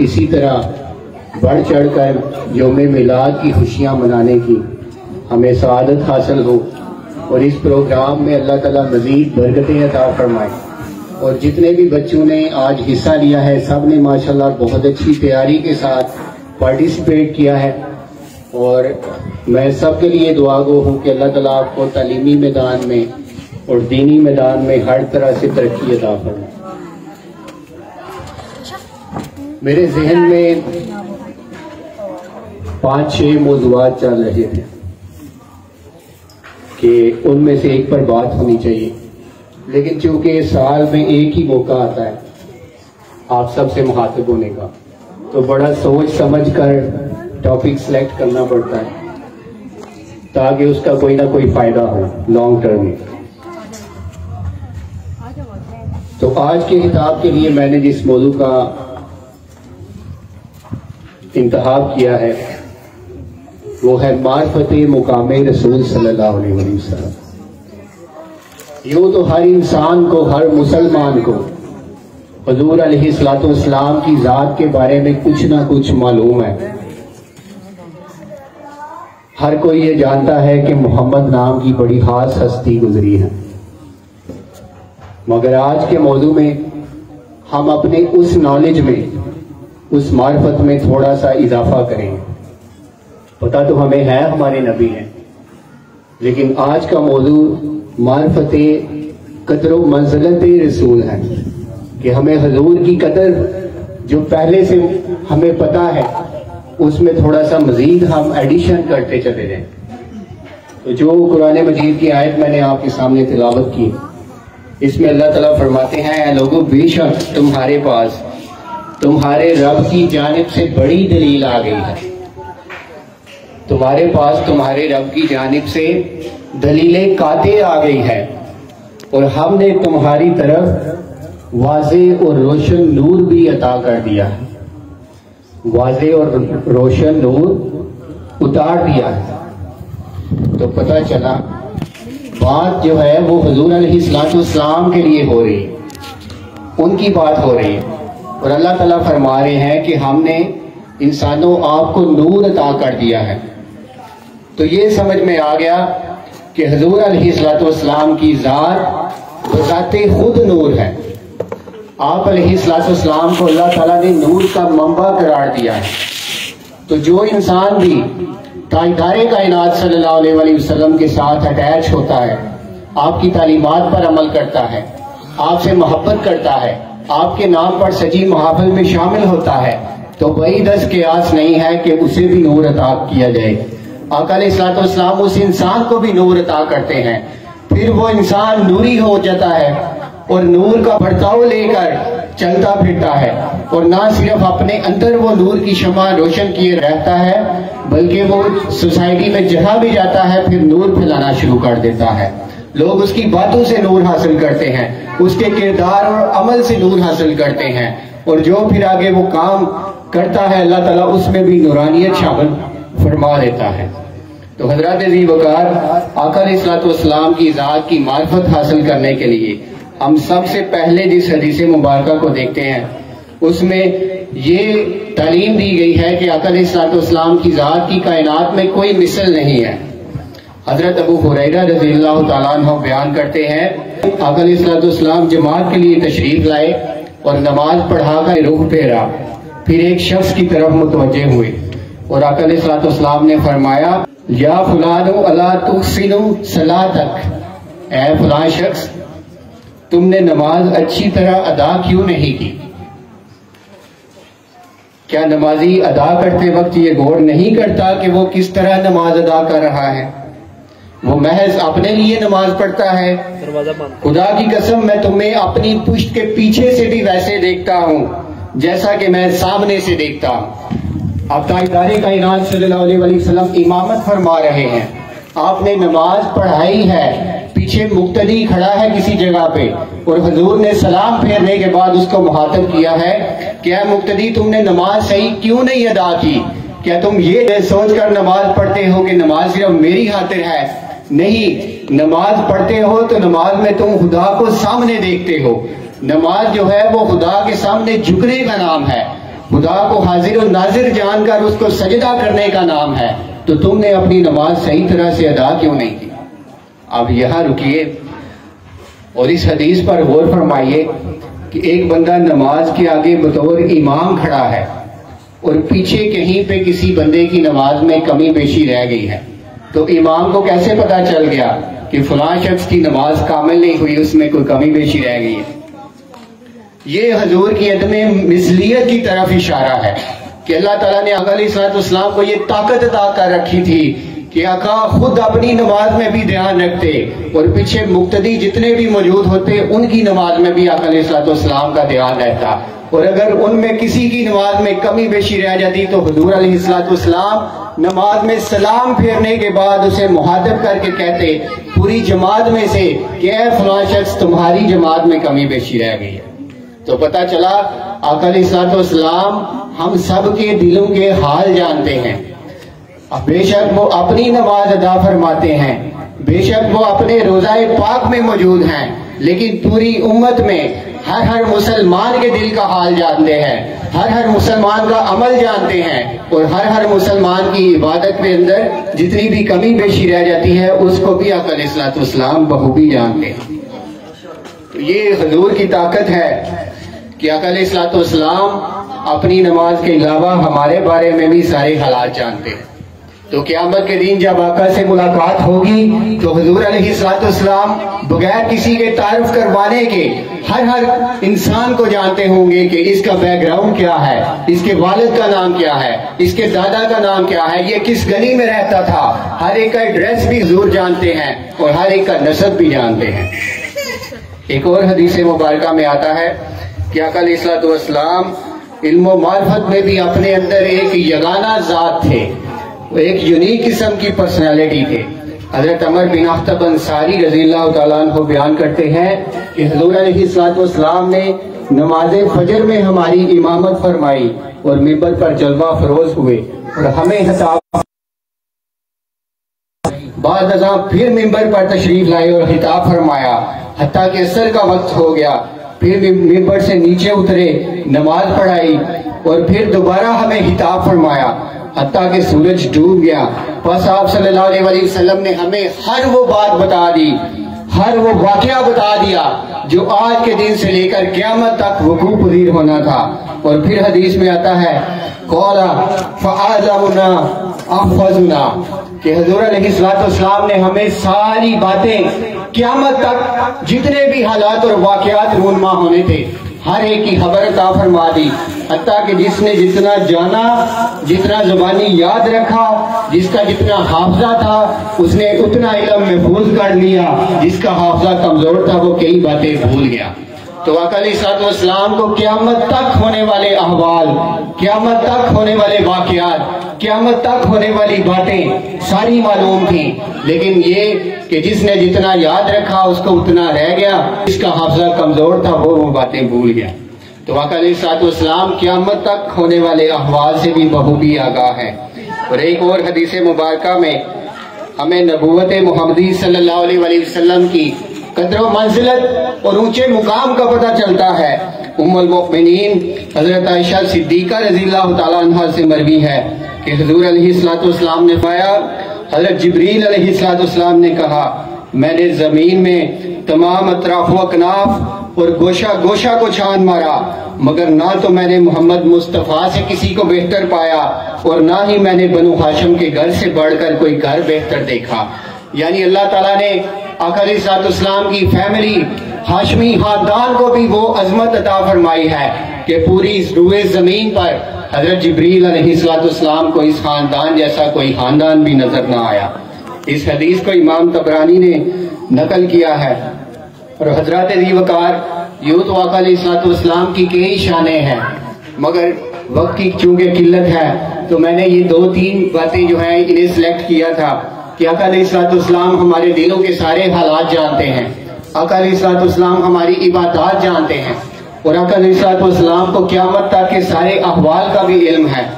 इसी तरह बढ़ चढ़ कर योम मिलाद की खुशियाँ मनाने की हमें सआदत हासिल हो और इस प्रोग्राम में अल्लाह ताला मज़ीद बरकतें अता फरमाए। और जितने भी बच्चों ने आज हिस्सा लिया है, सबने माशाल्लाह बहुत अच्छी तैयारी के साथ पार्टिसिपेट किया है। और मैं सबके लिए दुआ गो हूँ कि अल्लाह ताला आपको तलीमी मैदान में और दीनी मैदान में हर तरह से तरक्की अदा फरमाए। मेरे जहन में पाँच छह मौजूद चल रहे थे कि उनमें से एक पर बात होनी चाहिए। लेकिन चूँकि साल में एक ही मौका आता है, आप सबसे मुखातिब होने का तो बड़ा सोच समझ कर टॉपिक सेलेक्ट करना पड़ता है, ताकि उसका कोई ना कोई फ़ायदा हो लॉन्ग टर्म में। तो आज के किताब के लिए मैंने जिस मौजू का इंतहाब किया है। वो है मार्फत मुकाम रसूल सल्लल्लाहु अलैहि वसल्लम। यूँ तो हर इंसान को, हर मुसलमान को, हजूर अलैहिस्सलाम की ज़ात के बारे में कुछ ना कुछ मालूम है। हर कोई ये जानता है कि मोहम्मद नाम की बड़ी खास हस्ती गुजरी है। मगर आज के मौजू में हम अपने उस नॉलेज में उस मार्फत में थोड़ा सा इजाफा करें पता तो हमें है, हमारे नबी हैं। लेकिन आज का मौजू मार्फत कदर मंजलत रसूल है कि हमें हजूर की कदर जो पहले से हमें पता है, उसमें थोड़ा सा मजीद हम एडिशन करते चले जाए। तो जो कुरान मजीद की आयत मैंने आपके सामने तिलावत की, इसमें अल्लाह ताला फरमाते हैं लोगों, बेशक तुम्हारे पास तुम्हारे रब की जानब से बड़ी दलील आ गई है। तुम्हारे पास तुम्हारे रब की जानब से दलीलें काते आ गई है और हमने तुम्हारी तरफ़ वाजे और रोशन नूर भी अता कर दिया है। वाजे और रोशन नूर उतार दिया है। तो पता चला, बात जो है वो हजूर अलैहिस्सलाम के लिए हो रही है। उनकी बात हो रही है। और अल्लाह ताला फरमा रहे हैं कि हमने इंसानों आपको नूर अता कर दिया है। तो ये समझ में आ गया कि हजूर अलैहिस्सलाम की ज़ात बजाते खुद नूर है। आप अलैहिस्सलाम को अल्लाह ताला ने नूर का मंबा करार दिया है। तो जो इंसान भी ताजदार कायनात अलैहि वसल्लम के साथ अटैच होता है, आपकी तालीमत पर अमल करता है, आपसे मोहब्बत करता है आपके नाम पर सजी महाफिल में शामिल होता है तो वही दस के आस नहीं है कि उसे भी नूर अता किया जाए। अकल इस्लाम उस इंसान को भी नूर अता करते हैं। फिर वो इंसान नूरी हो जाता है और नूर का बर्ताव लेकर चलता फिरता है। और ना सिर्फ़ अपने अंदर वो नूर की शमा रोशन किए रहता है, बल्कि वो सोसाइटी में जहाँ भी जाता है, फिर नूर फैलाना शुरू कर देता है। लोग उसकी बातों से नूर हासिल करते हैं, उसके किरदार और अमल से नूर हासिल करते हैं। और जो फिर आगे वो काम करता है, अल्लाह ताला उसमें भी नूरानियत शामिल फरमा देता है। तो हज़रत वकार आकर की ज़ात की मार्फत हासिल करने के लिए हम सबसे पहले जिस हदीस मुबारक को देखते हैं, उसमें ये तालीम दी गई है कि इस्लाम की ज़ात की कायनात में कोई मिसल नहीं है। हज़रत अबू हुरैरा रज़ी अल्लाह बयान करते हैं अकल इस्लाम जमात के लिए तशरीफ़ लाए और नमाज़ पढ़ा पढ़ाकर रुख फेरा। फिर एक शख्स की तरफ़ मुतवजे हुए और अकल इस्लाम ने फरमाया, या फुलानो अला तुसिनो सलाह तक ए फला शख्स, तुमने नमाज़ अच्छी तरह अदा क्यों नहीं की? क्या नमाजी अदा करते वक्त ये गौर नहीं करता कि वो किस तरह नमाज़ अदा कर रहा है? वो महज अपने लिए नमाज़ पढ़ता है। खुदा की कसम मैं तुम्हें अपनी पुष्ट के पीछे से भी वैसे देखता हूँ जैसा कि मैं सामने से देखता हूँ। अब ताजदारे का इनाज वसल्लम इमामत फरमा रहे हैं। आपने नमाज़ पढ़ाई है पीछे मुक्तदी खड़ा है किसी जगह पे और हजूर ने सलाम फेरने के बाद उसको मुहातब किया है क्या मुक्तदी तुमने नमाज़ सही क्यों नहीं अदा की? क्या तुम ये सोच कर नमाज़ पढ़ते हो कि नमाज़ सिर्फ़ मेरी खातिर है नहीं, नमाज़ पढ़ते हो तो नमाज़ में तुम खुदा को सामने देखते हो। नमाज़ जो है वो खुदा के सामने झुकने का नाम है। खुदा को हाजिर और नाजिर जानकर उसको सजदा करने का नाम है। तो तुमने अपनी नमाज़ सही तरह से अदा क्यों नहीं की? अब यहाँ रुकिए और इस हदीस पर गौर फरमाइए कि एक बंदा नमाज़ के आगे बतौर इमाम खड़ा है और पीछे कहीं पे किसी बंदे की नमाज़ में कमी बेशी रह गई है। तो इमाम को कैसे पता चल गया कि फलां शख्स की नमाज़ कामिल नहीं हुई, उसमें कोई कमी बेशी रह गई है? ये हजूर की अदम मिसलियत की तरफ़ इशारा है कि अल्लाह ताला ने अकलीसलाम को ये ताकत अदा कर रखी थी कि आका खुद अपनी नमाज़ में भी ध्यान रखते और पीछे मुक्तदी जितने भी मौजूद होते, उनकी नमाज़ में भी अकलीसलाम का ध्यान रहता। और अगर उनमें किसी की नमाज़ में कमी बेशी रह जाती तो हजूर अलैहिस्सलाम नमाज़ में सलाम फेरने के बाद उसे मुहादब करके कहते, पूरी जमात में से कि फलां शख्स तुम्हारी जमात में कमी बेशी रह गई है। तो पता चला अकलीसलाम हम सब के दिलों के हाल जानते हैं। बेशक वो अपनी नमाज़ अदा फरमाते हैं, बेशक वो अपने रोजाए पाक में मौजूद हैं। लेकिन पूरी उम्मत में हर हर मुसलमान के दिल का हाल जानते हैं, हर हर मुसलमान का अमल जानते हैं और हर हर मुसलमान की इबादत के अंदर जितनी भी कमी पेशी रह जाती है, उसको भी अकल इस्लाम बखूबी जानते हैं। तो ये हजूर की ताकत है कि अकल इस्लाम अपनी नमाज़ के अलावा हमारे बारे में भी सारे हालात जानते हैं। तो क्यामत के दिन जब आका से मुलाकात होगी तो हजूर अलैहिस्सलाम बगैर किसी के तारफ करवाने के हर हर इंसान को जानते होंगे कि इसका बैकग्राउंड क्या है, इसके वालिद का नाम क्या है, इसके दादा का नाम क्या है, ये किस गली में रहता था। हर एक का एड्रेस भी हजूर जानते हैं और हर एक का नसब भी जानते हैं। एक और हदीस मुबारक में आता है कि अकल इस्लाम इल्म मार्फत में भी अपने अंदर एक यगाना जात थे। वो एक यूनिक किस्म की पर्सनालिटी थे हज़रत अमर बिन अख्तब अंसारी रज़ी को बयान करते हैं कि हजूर ने नमाज़ फजर में हमारी इमामत फरमाई और मिंबर पर जलवा फरोज हुए और हमें हिसाब बाद फिर मिंबर पर तशरीफ़ लाए और हिताब फरमाया। हती के असर का वक्त हो गया। फिर मिंबर से नीचे उतरे, नमाज़ पढ़ाई और फिर दोबारा हमें हिताब फरमाया। हत्या के सूरज डूब गया। बस आप वसल्लम ने हमें हर वो बात बता दी, हर वो वाकया बता दिया, जो आज के दिन से लेकर क्यामत तक वकू पजीर होना था। और फिर हदीस में आता है कि हजूर ने हमें सारी बातें क्यामत तक, जितने भी हालात और वाकयात रूनमा होने थे, हर एक की खबर अता फरमा दी। हत्या कि जिसने जितना जाना, जितना जबानी याद रखा, जिसका जितना हाफजा था, उसने उतना इलम महफूज कर लिया, जिसका हाफजा कमज़ोर था, वो कई बातें भूल गया। तो अकलीसलाम को क्यामत तक होने वाले अहवाल, क्यामत तक होने वाले वाकयात, क्यामत तक होने वाली बातें सारी मालूम थी। लेकिन ये कि जिसने जितना याद रखा, उसको उतना रह गया, जिसका हाफजा कमज़ोर था, वो वो बातें भूल गया। तो वाकलीसलाम क्यामत तक होने वाले अहवाल से भी बहूबी आगाह है। और एक और हदीस मुबारक में हमें नबूवत मोहम्मदी वसल्लम की कदर मंजिलत और ऊँचे मुकाम का पता चलता है। उम्मीन हज़रत आयशा सिद्दीका रज़ी अल्लाह से मरवी है कि हजूर अलैहिस्सलाम ने पाया हज़रत जबरील अलैहिस्सलाम ने कहा मैंने ज़मीन में तमाम अतराफ अकनाफ और गोशा गोशा को छान मारा, मगर ना तो मैंने मोहम्मद मुस्तफ़ा से किसी को बेहतर पाया और ना ही मैंने बनु हाशम के घर से बढ़कर कोई घर बेहतर देखा। यानी अल्लाह ताला ने अकलीसलाम की फैमिली हाशमी खानदान को भी वो अजमत अता फरमाई है कि पूरी इस रुए ज़मीन पर हज़रत जबरील को इस खानदान जैसा कोई खानदान भी नज़र ना आया। इस हदीस को इमाम तबरानी ने नकल किया है। और हज़रत वकार यूत वाकलाम की कई शाने हैं, मगर वक्त की चूँकि किल्लत है तो मैंने ये दो तीन बातें जो है इन्हें सिलेक्ट किया था कि अकाल हमारे दिलों के सारे हालात जानते हैं अकाल हमारी इबादत जानते हैं, और अकाल को क्यामत तक के सारे अहवाल का भी इल्म है।